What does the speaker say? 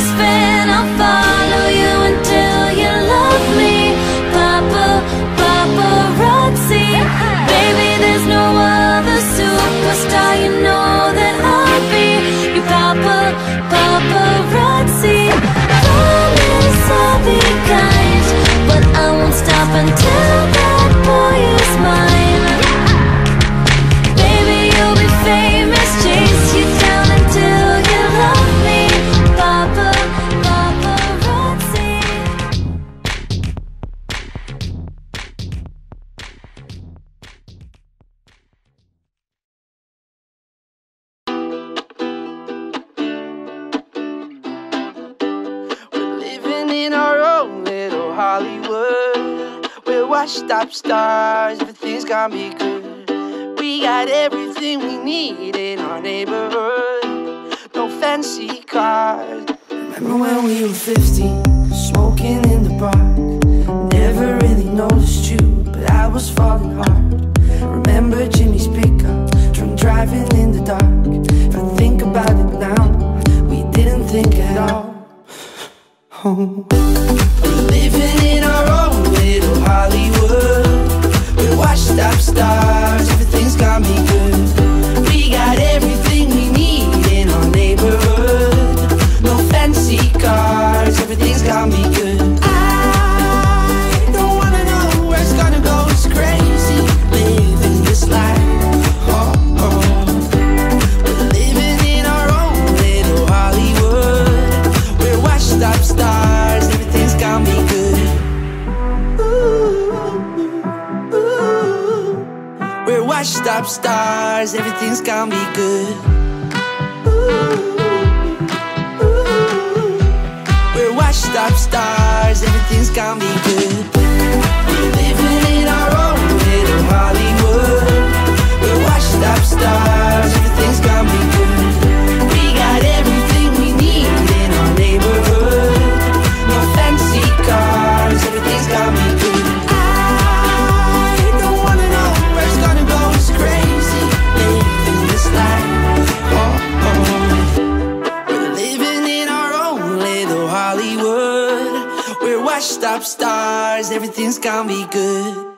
fan. I'll follow you until you love me. Papa, paparazzi. Baby, there's no other superstar. You know that I'll be your papa, paparazzi. Washed up stars, everything's gonna be good. We got everything we need in our neighborhood. No fancy cars. Remember when we were 15, smoking in the park? Never really noticed you, but I was falling hard. Remember Jimmy's pickup, drunk driving in the dark. If I think about it now, we didn't think at all. Oh. Washed up stars, everything's gonna be good. Ooh, We're washed up stars, everything's gonna be good.